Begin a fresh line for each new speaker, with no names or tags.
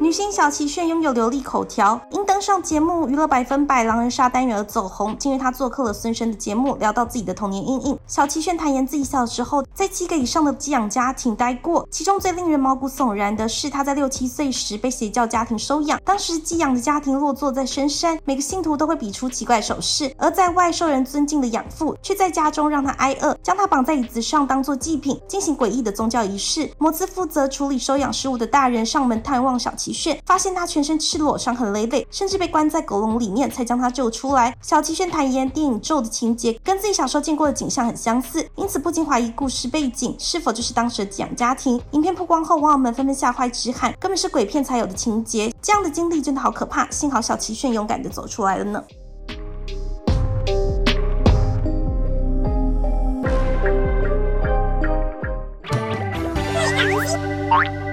女星小齐炫拥有流利口条，因登上节目《娱乐百分百》狼人杀单元而走红。近日，她做客了孙生的节目，聊到自己的童年阴影。小齐炫坦言，自己小时候在七个以上的寄养家庭待过，其中最令人毛骨悚然的是，他在六七岁时被邪教家庭收养。当时寄养的家庭落座在深山，每个信徒都会比出奇怪手势，而在外受人尊敬的养父却在家中让他挨饿，将他绑在椅子上当做祭品，进行诡异的宗教仪式。某次负责处理收养事务的大人上门探望小齐炫，发现他全身赤裸，伤痕累累，甚至被关在狗笼里面才将他救出来。小齐炫坦言，电影《咒》的情节跟自己小时候见过的景象很相似，因此不禁怀疑故事背景是否就是当时的寄养家庭。影片曝光后，网友们纷纷吓坏直喊，根本是鬼片才有的情节。这样的经历真的好可怕，幸好小齐炫勇敢的走出来了呢。